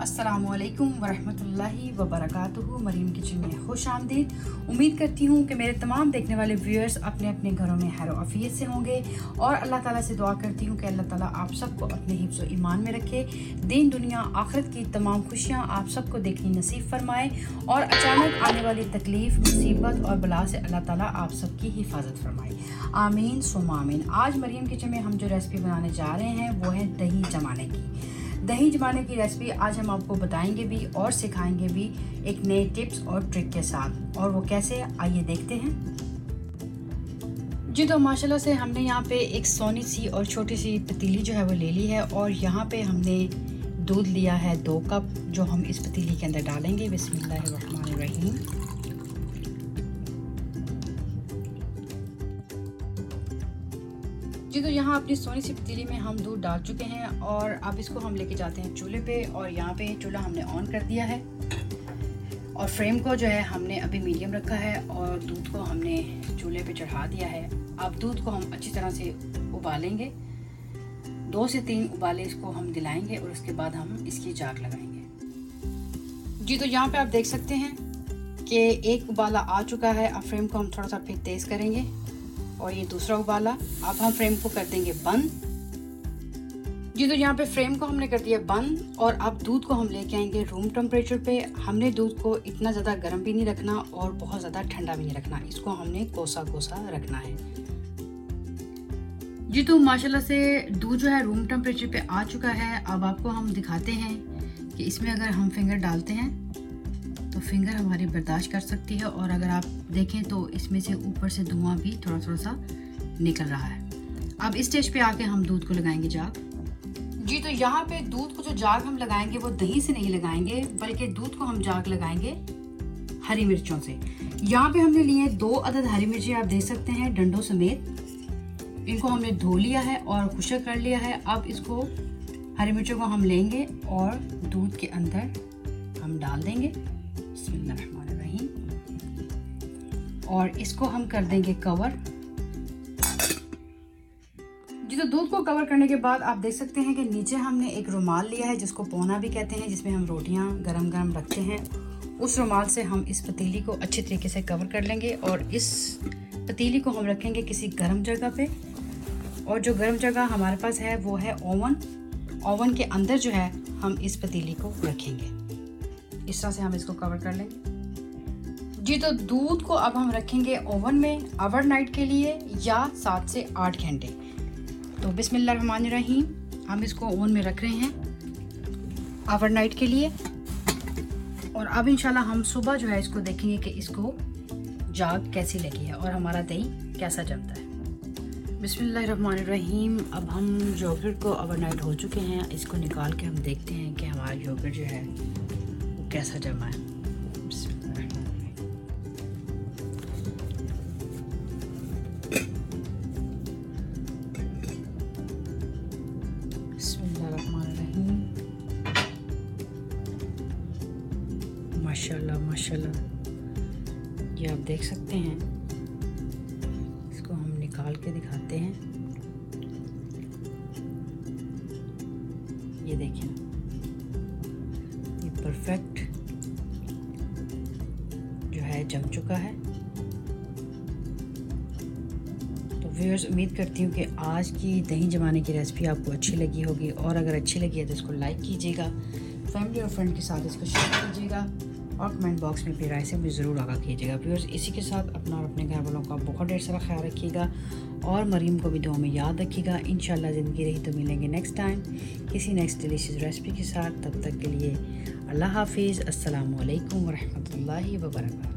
अस्सलाम वालेकुम वरहमतुल्लाहि वबरकातुहू। मरीम किचन में खुश आमदीद। उम्मीद करती हूँ कि मेरे तमाम देखने वाले व्यूअर्स अपने अपने घरों में हैर अफियत से होंगे। और अल्लाह ताला से दुआ करती हूँ कि अल्लाह ताला आप सबको अपने हिफ्ज़ ईमान में रखे। दीन दुनिया, आखिरत की तमाम खुशियाँ आप सबको देखनी नसीब फरमाए। और अचानक आने वाली तकलीफ़, मुसीबत और बला से अल्लाह ताला आप सबकी हिफाजत फरमाए। आमीन सुम आमीन। आज मरीम किचन में हम जो रेसिपी बनाने जा रहे हैं, वो है दही जमाने की। दही जमाने की रेसिपी आज हम आपको बताएँगे भी और सिखाएँगे भी एक नए टिप्स और ट्रिक के साथ। और वो कैसे, आइए देखते हैं। जी तो माशाल्लाह से हमने यहाँ पे एक सोनी सी और छोटी सी पतीली जो है वो ले ली है और यहाँ पे हमने दूध लिया है दो कप, जो हम इस पतीली के अंदर डालेंगे। बिस्मिल्लाहिर्रहमानिर्रहीम। जी तो यहाँ अपनी सोनी सी पतीली में हम दूध डाल चुके हैं और अब इसको हम लेके जाते हैं चूल्हे पे और यहाँ पे चूल्हा हमने ऑन कर दिया है। और फ्रेम को जो है हमने अभी मीडियम रखा है और दूध को हमने चूल्हे पे चढ़ा दिया है। अब दूध को हम अच्छी तरह से उबालेंगे। दो से तीन उबाले इसको हम दिलाएँगे और उसके बाद हम इसकी जाग लगाएँगे। जी तो यहाँ पे आप देख सकते हैं कि एक उबाला आ चुका है। अब फ्रेम को हम थोड़ा सा फिर तेज़ करेंगे। और ये दूसरा उबाला, अब हम फ्रेम को कर देंगे बंद। जी तो यहाँ पे फ्रेम को हमने कर दिया बंद और अब दूध को हम लेके आएँगे रूम टेम्परेचर पे। हमने दूध को इतना ज़्यादा गर्म भी नहीं रखना और बहुत ज़्यादा ठंडा भी नहीं रखना। इसको हमने कोसा कोसा रखना है। जी तो माशाल्लाह से दूध जो है रूम टेम्परेचर पे आ चुका है। अब आपको हम दिखाते हैं कि इसमें अगर हम फिंगर डालते हैं तो फिंगर हमारी बर्दाश्त कर सकती है और अगर आप देखें तो इसमें से ऊपर से धुआँ भी थोड़ा थोड़ा सा निकल रहा है। अब इस स्टेज पे आके हम दूध को लगाएँगे जाग। जी तो यहाँ पे दूध को जो जाग हम लगाएँगे, वो दही से नहीं लगाएँगे, बल्कि दूध को हम जाग लगाएँगे हरी मिर्चों से। यहाँ पे हमने लिए दो अदद हरी मिर्ची, आप देख सकते हैं, डंडों समेत। इनको हमने धो लिया है और खुशक कर लिया है। अब इसको हरी मिर्चों को हम लेंगे और दूध के अंदर हम डाल देंगे। और इसको हम कर देंगे कवर। जी तो दूध को कवर करने के बाद आप देख सकते हैं कि नीचे हमने एक रुमाल लिया है, जिसको पोना भी कहते हैं, जिसमें हम रोटियाँ गरम गरम रखते हैं। उस रुमाल से हम इस पतीली को अच्छे तरीके से कवर कर लेंगे और इस पतीली को हम रखेंगे किसी गर्म जगह पे। और जो गर्म जगह हमारे पास है, वो है ओवन। ओवन के अंदर जो है, हम इस पतीली को रखेंगे। इस तरह से हम इसको कवर कर लेंगे। जी तो दूध को अब हम रखेंगे ओवन में ओवर नाइट के लिए या सात से आठ घंटे। तो बिस्मिल्लाहिर्रहमानिर्रहीम, हम इसको ओवन में रख रहे हैं ओवर नाइट के लिए। और अब इंशाल्लाह हम सुबह जो है इसको देखेंगे कि इसको जाग कैसी लगी है और हमारा दही कैसा जमता है। बिस्मिल्लाहिर्रहमानिर्रहीम, अब हम योगर्ट को ओवरनाइट हो चुके हैं। इसको निकाल के हम देखते हैं कि हमारा योगर्ट जो है कैसा जमा है? माशाल्लाह माशाल्लाह। ये आप देख सकते हैं। इसको हम निकाल के दिखाते हैं। ये देखें। ये परफेक्ट जो है, जम चुका है। तो व्यूअर्स उम्मीद करती हूँ कि आज की दही जमाने की रेसिपी आपको अच्छी लगी होगी और अगर अच्छी लगी है तो इसको लाइक कीजिएगा। फैमिली और फ्रेंड के साथ इसको शेयर कीजिएगा और कमेंट बॉक्स में फिर राय से मुझे ज़रूर आगा कीजिएगा। व्यूअर्स इसी के साथ अपना और अपने घर वालों का बहुत ढेर सारा ख्याल रखिएगा और मरीम को भी दुआ में याद रखिएगा। इन ज़िंदगी रही तो मिलेंगे नेक्स्ट टाइम किसी नेक्स्ट डिलीशियस रेसिपी के साथ। तब तक के लिए अल्लाह हाफिज़। असलकम वरहमल वर्का